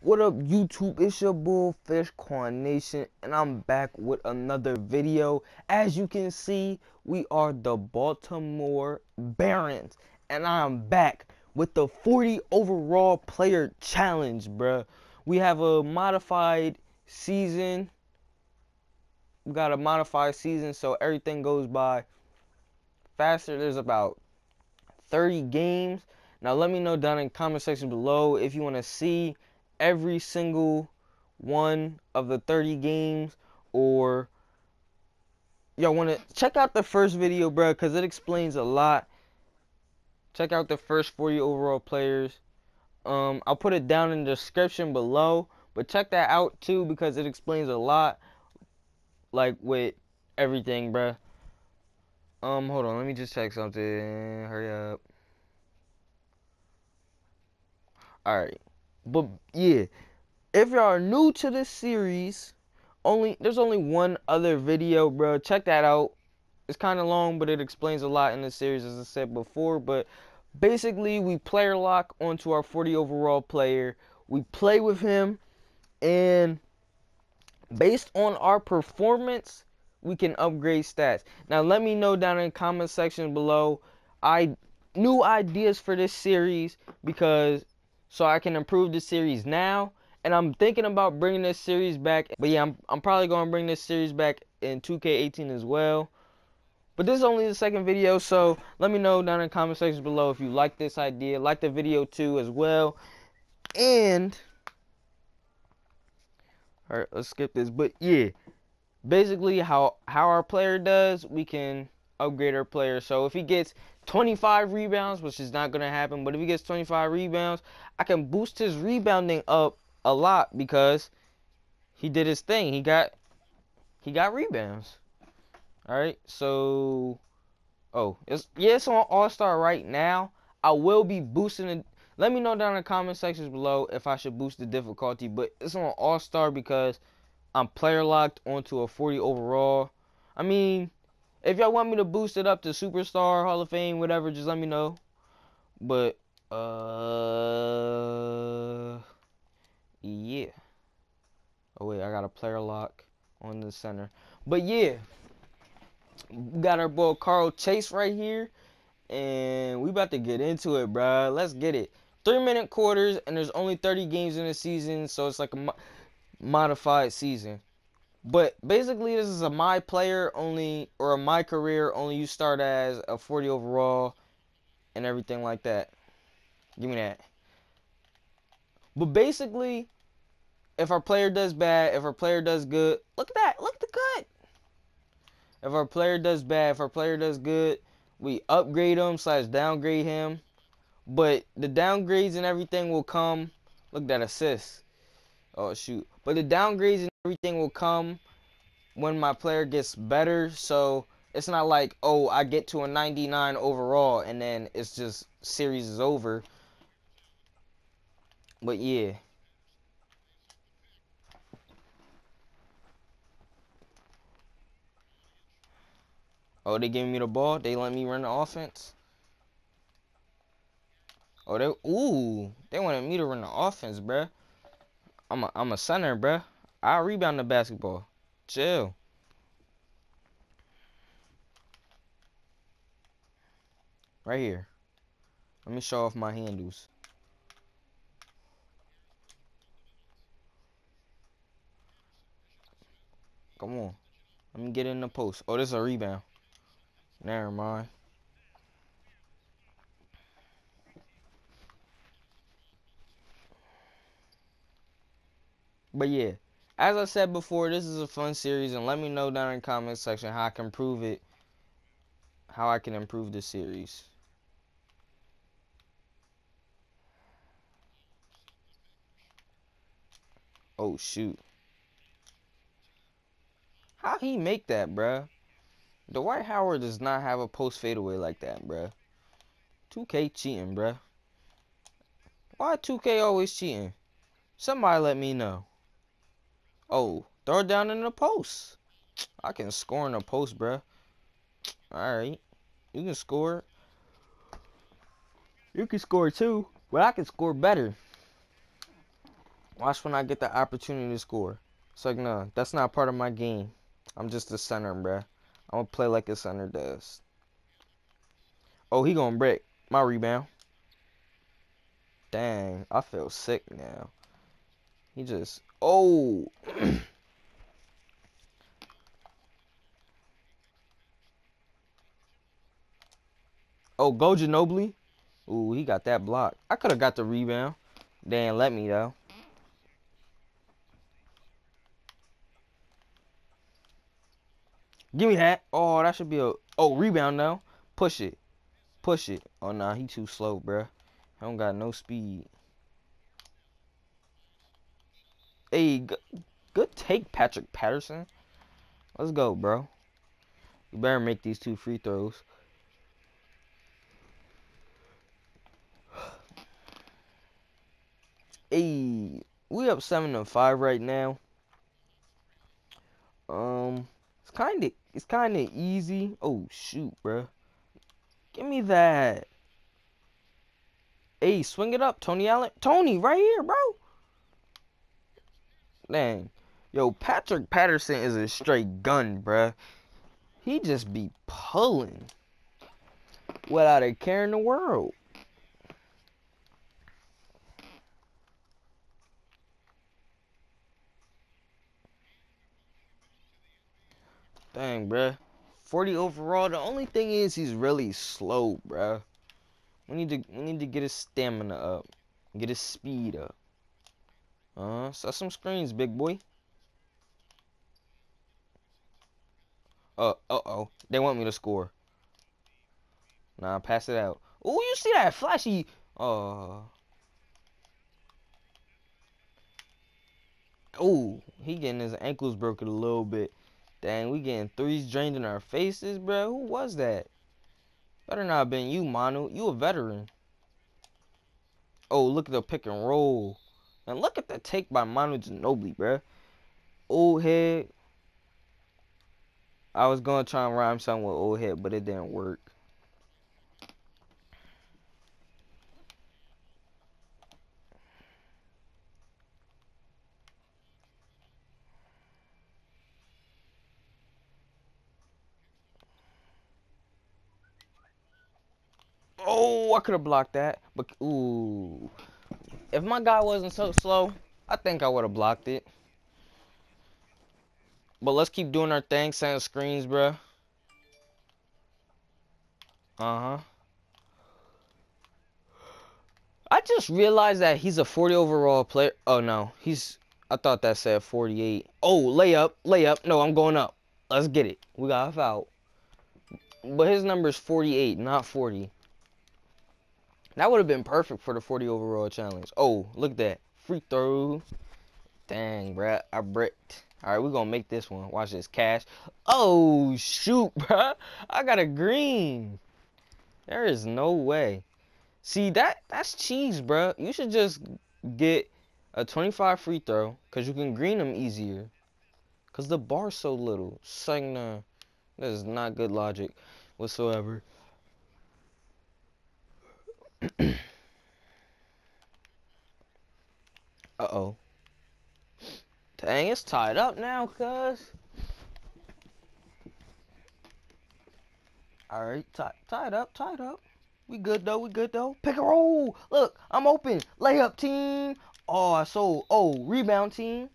What up YouTube? It's your boy Fish Nation and I'm back with another video. As you can see, we are the Baltimore Barons and I'm back with the 40 overall player challenge, bruh. We have a modified season. We got a modified season so everything goes by faster. There's about 30 games. Now let me know down in the comment section below if you want to see every single one of the 30 games or y'all want to check out the first video bro because it explains a lot. Check out the first 40 overall players. Um i'll put it down in the description below but check that out too because it explains a lot like with everything bro. Um hold on let me just check something. Hurry up. All right but yeah, if y'all are new to this series, only there's only one other video, bro. Check that out. It's kind of long, but it explains a lot in the series, as I said before. But basically, we player lock onto our 40 overall player. We play with him, and based on our performance, we can upgrade stats. Now, let me know down in the comment section below. I new ideas for this series because so I can improve the series now. And I'm thinking about bringing this series back. But yeah, I'm, I'm probably going to bring this series back in 2K18 as well. But this is only the second video, so let me know down in the comment section below if you like this idea. Like the video too as well. And, alright, let's skip this. But yeah, basically how, how our player does, we can upgrade our player. So if he gets 25 rebounds, which is not going to happen, but if he gets 25 rebounds, I can boost his rebounding up a lot because he did his thing. He got he got rebounds. All right. So oh, it's yeah, on All-Star right now. I will be boosting it. Let me know down in the comment sections below if I should boost the difficulty, but it's on All-Star because I'm player locked onto a 40 overall. I mean, if y'all want me to boost it up to Superstar, Hall of Fame, whatever, just let me know. But, uh, yeah. Oh, wait, I got a player lock on the center. But, yeah. We got our boy Carl Chase right here. And we about to get into it, bro. Let's get it. Three minute quarters, and there's only 30 games in the season, so it's like a mo modified season. But basically, this is a my player only or a my career only. You start as a 40 overall and everything like that. Give me that. But basically, if our player does bad, if our player does good, look at that. Look at the cut. If our player does bad, if our player does good, we upgrade him slash downgrade him. But the downgrades and everything will come. Look at that assist. Oh shoot. But the downgrades and everything will come when my player gets better. So it's not like, oh, I get to a 99 overall and then it's just series is over. But yeah. Oh, they giving me the ball. They let me run the offense. Oh, they ooh, they wanted me to run the offense, bruh. I'm a, I'm a center, bruh. I'll rebound the basketball. Chill. Right here. Let me show off my handles. Come on. Let me get in the post. Oh, this is a rebound. Never mind. But yeah, as I said before, this is a fun series, and let me know down in the comment section how I can improve it, how I can improve the series. Oh, shoot. How he make that, bruh? Dwight Howard does not have a post fadeaway like that, bruh. 2K cheating, bruh. Why 2K always cheating? Somebody let me know. Oh, throw it down in the post. I can score in the post, bruh. Alright. You can score. You can score too, but I can score better. Watch when I get the opportunity to score. It's like, no, that's not part of my game. I'm just a center, bruh. I'm gonna play like a center does. Oh, he gonna break. My rebound. Dang, I feel sick now. He just, oh. oh, go Ginobili. Ooh, he got that block. I could have got the rebound. They ain't let me, though. Give me that. Oh, that should be a... Oh, rebound now. Push it. Push it. Oh, nah, he too slow, bruh. I don't got no speed. Hey, good, take, Patrick Patterson. Let's go, bro. You better make these two free throws. Hey, we up seven to five right now. Um, it's kind of it's kind of easy. Oh shoot, bro. Give me that. Hey, swing it up, Tony Allen. Tony, right here, bro. Dang. Yo, Patrick Patterson is a straight gun, bruh. He just be pulling without a care in the world. Dang, bruh. 40 overall. The only thing is he's really slow, bruh. We need to we need to get his stamina up. Get his speed up. Uh, set some screens, big boy. Uh, uh-oh. They want me to score. Nah, pass it out. Oh, you see that flashy... Uh... Oh, he getting his ankles broken a little bit. Dang, we getting threes drained in our faces, bro. Who was that? Better not have been you, Manu. You a veteran. Oh, look at the pick and roll. And look at the take by Manu Ginobili, bro. Old head. I was gonna try and rhyme something with old head, but it didn't work. Oh, I could have blocked that. But, ooh. If my guy wasn't so slow, I think I would have blocked it. But let's keep doing our thing, setting screens, bro. Uh-huh. I just realized that he's a 40 overall player. Oh, no. He's... I thought that said 48. Oh, layup. Layup. No, I'm going up. Let's get it. We got a foul. But his number is 48, not 40. That would have been perfect for the 40 overall challenge. Oh, look at that. Free throw. Dang, bruh. I bricked. All right, we're going to make this one. Watch this. Cash. Oh, shoot, bruh. I got a green. There is no way. See, that that's cheese, bruh. You should just get a 25 free throw because you can green them easier. Because the bar's so little. Saying, nah, that is not good logic whatsoever. Uh-oh. Dang, it's tied up now, cuz. Alright, tied up, tied up. We good, though, we good, though. Pick a roll. Look, I'm open. Layup, team. Oh, I sold. Oh, rebound, team.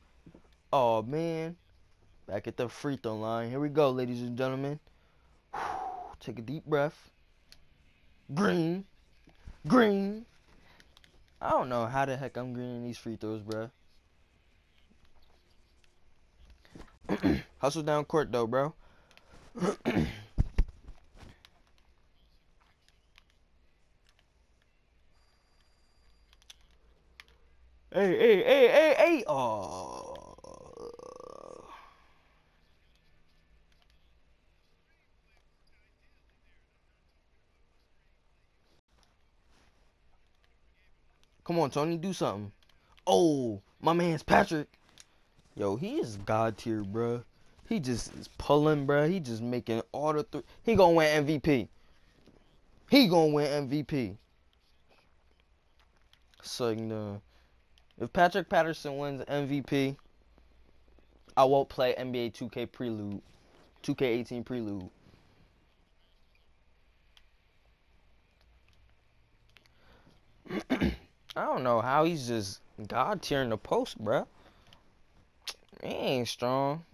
Oh, man. Back at the free throw line. Here we go, ladies and gentlemen. Take a deep breath. Green. Green. I don't know how the heck I'm greening these free throws, bro. Hustle down court, though, bro. hey, hey, hey, hey, hey. Oh. Come on, Tony, do something. Oh, my man's Patrick. Yo, he is god tier, bro. He just is pulling, bro. He just making all the three. He gonna win MVP. He gonna win MVP. So, know, If Patrick Patterson wins MVP, I won't play NBA 2K Prelude, 2K18 Prelude. I don't know how he's just God tier in the post, bruh. He ain't strong.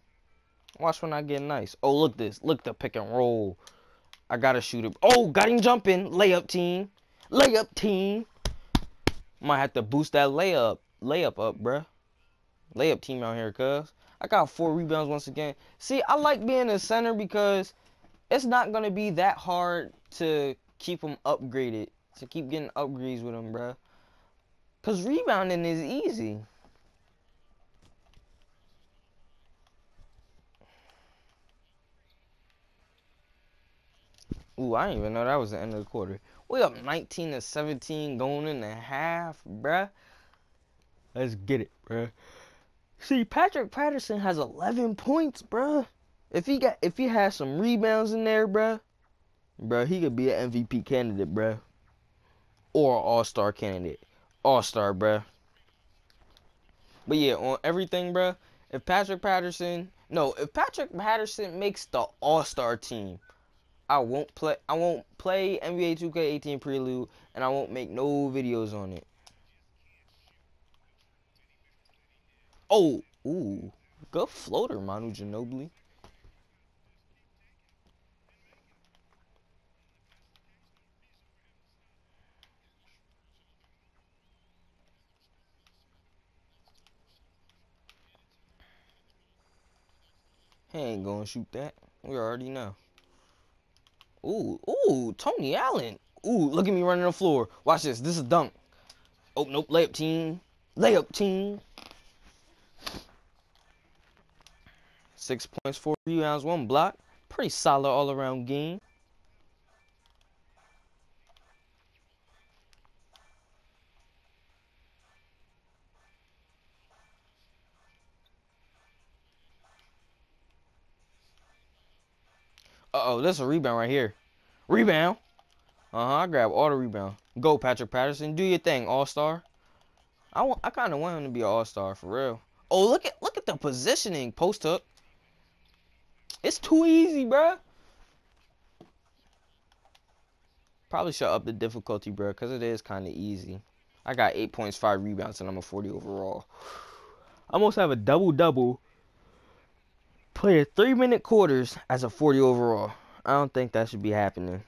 Watch when I get nice. Oh, look this. Look the pick and roll. I gotta shoot it. Oh, got him jumping. Layup team. Layup team. Might have to boost that layup. Layup up, bruh. Layup team out here, cuz. I got four rebounds once again. See, I like being a center because it's not gonna be that hard to keep them upgraded. To keep getting upgrades with them, bruh. Cause rebounding is easy. Ooh, I didn't even know that was the end of the quarter. We up 19 to 17 going in the half, bruh. Let's get it, bruh. See, Patrick Patterson has 11 points, bruh. If he got, if he has some rebounds in there, bruh, bruh, he could be an MVP candidate, bruh, or an All-Star candidate, All-Star, bruh. But yeah, on everything, bruh. If Patrick Patterson, no, if Patrick Patterson makes the All-Star team, I won't play. I won't play NBA 2K18 Prelude, and I won't make no videos on it. Oh, ooh, good floater, Manu Ginobili. He ain't gonna shoot that. We already know. Ooh, ooh, Tony Allen. Ooh, look at me running the floor. Watch this. This is dunk. Oh, nope. Layup team. Layup team. Six points, four rebounds, one block. Pretty solid all around game. Uh-oh, that's a rebound right here. Rebound. Uh-huh, I grab all the rebound. Go, Patrick Patterson. Do your thing, all-star. I want I kinda want him to be an all-star for real. Oh look at look at the positioning. Post hook. It's too easy, bruh. Probably shut up the difficulty, bro, because it is kind of easy. I got 8 points, 5 rebounds, and I'm a 40 overall. I almost have a double-double play a three minute quarters as a 40 overall. I don't think that should be happening.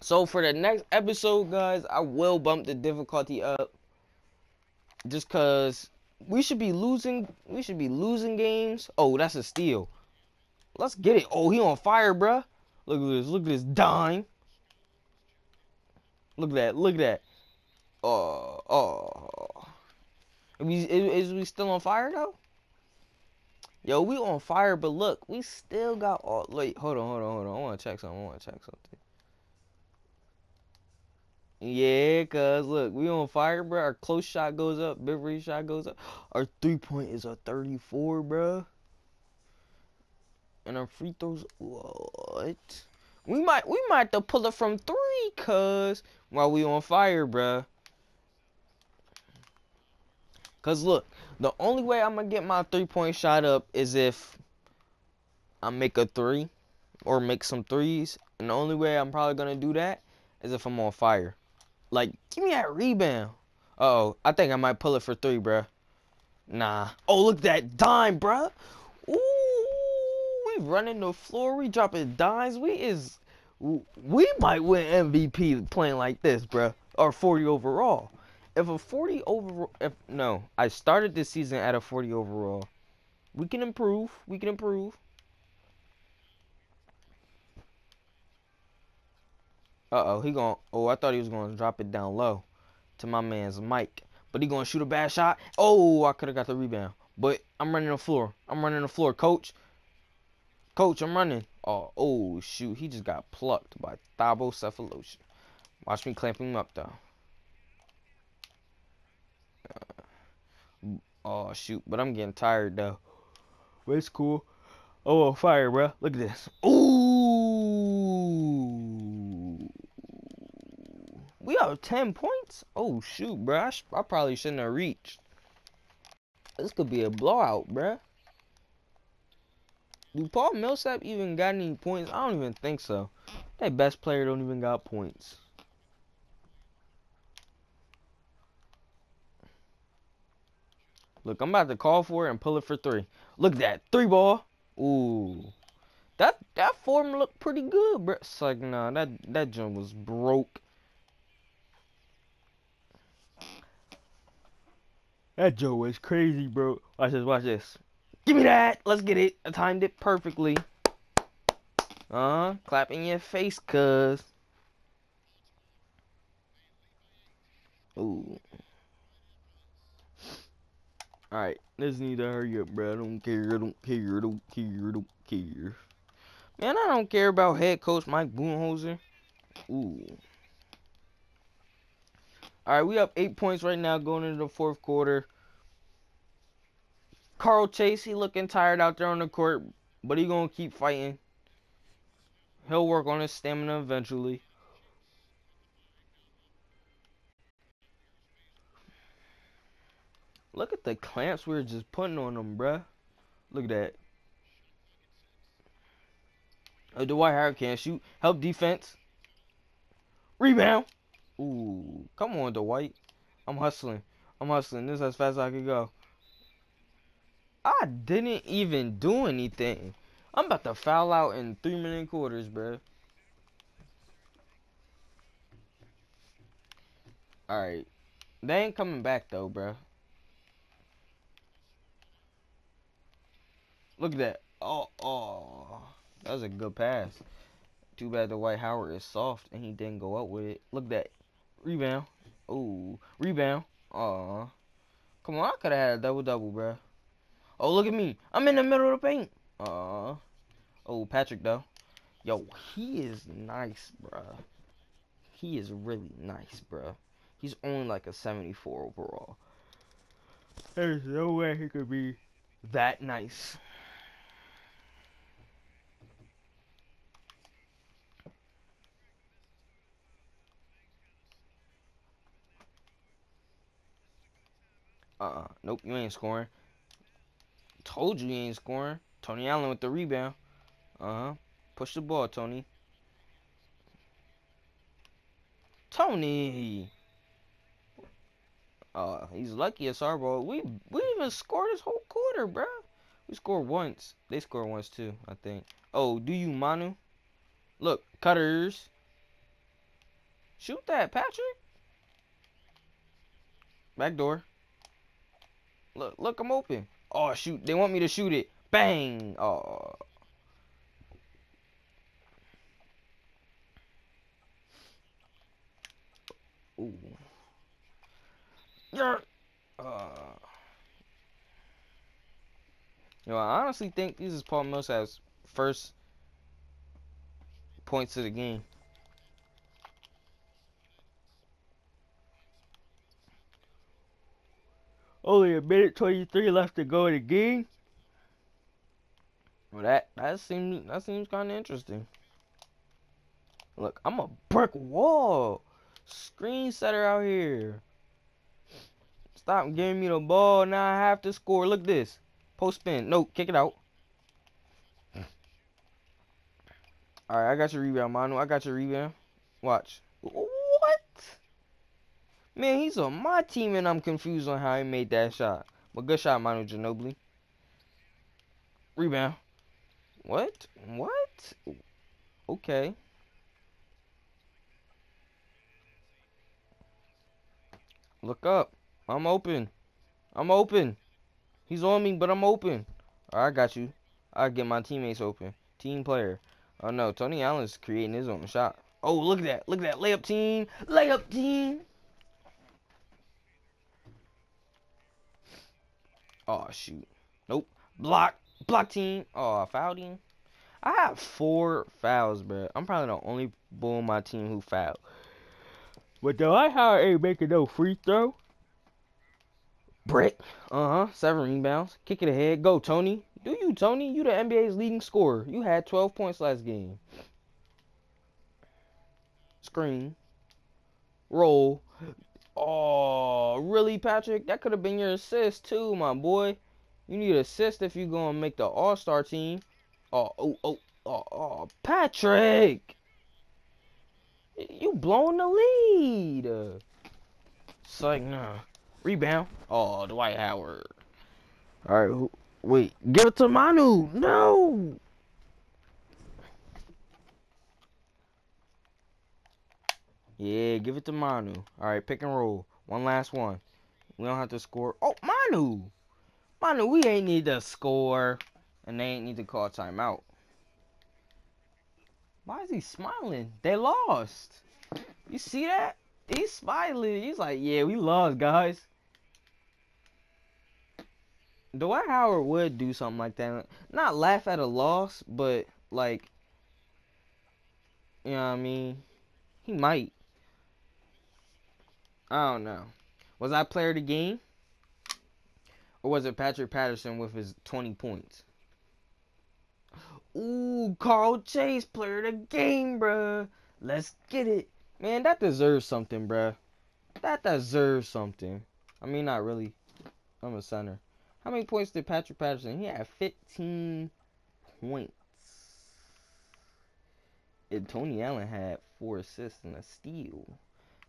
So for the next episode, guys, I will bump the difficulty up. Just cause we should be losing we should be losing games. Oh, that's a steal. Let's get it. Oh, he on fire, bruh. Look at this. Look at this dime. Look at that. Look at that. Oh, oh. Is we, is we still on fire though? Yo, we on fire, but look, we still got all. Wait, hold on, hold on, hold on. I want to check something. I want to check something. Yeah, cuz look, we on fire, bro. Our close shot goes up, range shot goes up. Our three point is a 34, bro. And our free throws, what? We might, we might have to pull it from three, cuz while we on fire, bro. Cause look, the only way I'm gonna get my three point shot up is if I make a three or make some threes. And the only way I'm probably gonna do that is if I'm on fire. Like, give me that rebound. Uh oh, I think I might pull it for three, bruh. Nah. Oh, look at that dime, bruh. Ooh, we running the floor. We dropping dimes. We is, we might win MVP playing like this, bruh. Or 40 overall if a 40 overall, if no, I started this season at a 40 overall. We can improve. We can improve. Uh-oh, he going Oh, I thought he was going to drop it down low to my man's Mike. But he going to shoot a bad shot. Oh, I could have got the rebound. But I'm running the floor. I'm running the floor, coach. Coach, I'm running. Oh, oh shoot, he just got plucked by Thabo Sefolosha. Watch me clamp him up though. Oh shoot, but I'm getting tired though. But it's cool. Oh, fire, bro. Look at this. Ooh. We have 10 points? Oh shoot, bro. I, I probably shouldn't have reached. This could be a blowout, bro. Do Paul Millsap even got any points? I don't even think so. That best player don't even got points. Look, I'm about to call for it and pull it for three. Look at that. Three ball. Ooh. That that form looked pretty good, bro. It's like, nah, that, that jump was broke. That Joe was crazy, bro. Watch this, watch this. Give me that. Let's get it. I timed it perfectly. Uh, clap in your face, cuz. Ooh. Alright, let's need to hurry up, bro. I don't care, I don't care, I don't care, I don't care. Man, I don't care about head coach Mike Budenholzer. Ooh. Alright, we up eight points right now going into the fourth quarter. Carl Chase, he looking tired out there on the court, but he gonna keep fighting. He'll work on his stamina eventually. Look at the clamps we are just putting on them, bruh. Look at that. Oh, Dwight Howard can't shoot. Help defense. Rebound. Ooh, come on, Dwight. I'm hustling. I'm hustling. This is as fast as I can go. I didn't even do anything. I'm about to foul out in three minute quarters, bro. Alright. They ain't coming back, though, bro. Look at that. Oh, oh. That was a good pass. Too bad the Dwight Howard is soft and he didn't go up with it. Look at that. Rebound. Ooh. Rebound. Aw. Come on, I could have had a double-double, bro. Oh, look at me. I'm in the middle of the paint. Aw. Oh, Patrick, though. Yo, he is nice, bro. He is really nice, bro. He's only like a 74 overall. There's no way he could be that nice. Uh-uh. Nope, you ain't scoring. Told you you ain't scoring. Tony Allen with the rebound. Uh-huh. Push the ball, Tony. Tony. Uh, he's lucky it's our ball. We we even scored this whole quarter, bro. We scored once. They scored once too, I think. Oh, do you Manu? Look, cutters. Shoot that, Patrick. Back door. Look, look, I'm open. Oh, shoot. They want me to shoot it. Bang. Oh. Ooh. Yeah. Uh. You know, I honestly think this is Paul Millsap's first points of the game. Only a minute 23 left to go in the game. Well, that that seems that seems kind of interesting. Look, I'm a brick wall. Screen setter out here. Stop giving me the ball. Now I have to score. Look this. Post spin. No, kick it out. Alright, I got your rebound, Manu. I got your rebound. Watch. Man, he's on my team and I'm confused on how he made that shot. But good shot, Manu Ginobili. Rebound. What? What? Okay. Look up. I'm open. I'm open. He's on me, but I'm open. Right, I got you. I get my teammates open. Team player. Oh no, Tony Allen's creating his own shot. Oh, look at that. Look at that. Layup team. Layup team. Oh, shoot. Nope. Block. Block team. Oh, I fouled him. I have four fouls, bro. I'm probably the only bull on my team who fouled. But though I how ain't making no free throw. Brick. Uh-huh. Seven rebounds. Kick it ahead. Go, Tony. Do you, Tony? You the NBA's leading scorer. You had 12 points last game. Screen. Roll. Oh, really, Patrick? That could have been your assist too, my boy. You need assist if you're gonna make the All Star team. Oh, oh, oh, oh, oh, Patrick! You blowing the lead. It's like, nah. Rebound. Oh, Dwight Howard. All right, wait. Give it to Manu. No. Yeah, give it to Manu. All right, pick and roll. One last one. We don't have to score. Oh, Manu. Manu, we ain't need to score. And they ain't need to call timeout. Why is he smiling? They lost. You see that? He's smiling. He's like, yeah, we lost, guys. Dwight Howard would do something like that. Not laugh at a loss, but like, you know what I mean? He might. I don't know. Was I player of the game? Or was it Patrick Patterson with his 20 points? Ooh, Carl Chase, player of the game, bruh. Let's get it. Man, that deserves something, bruh. That deserves something. I mean, not really. I'm a center. How many points did Patrick Patterson? He had 15 points. And Tony Allen had four assists and a steal.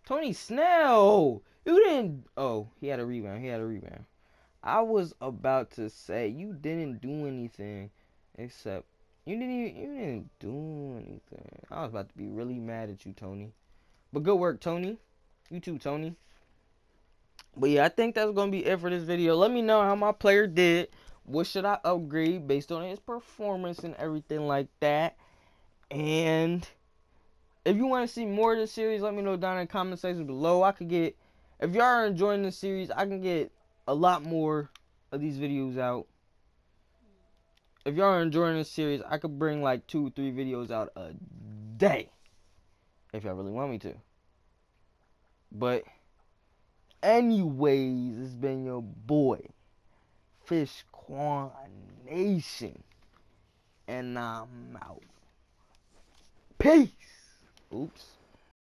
Tony Snell! You didn't. Oh, he had a rebound. He had a rebound. I was about to say you didn't do anything except you didn't even, you didn't do anything. I was about to be really mad at you, Tony. But good work, Tony. You too, Tony. But yeah, I think that's gonna be it for this video. Let me know how my player did. What should I upgrade based on his performance and everything like that. And if you want to see more of this series, let me know down in the comment section below. I could get, if y'all are enjoying this series, I can get a lot more of these videos out. If y'all are enjoying this series, I could bring like two, three videos out a day. If y'all really want me to. But, anyways, it's been your boy, Fish Quan Nation. And I'm out. Peace. Oops.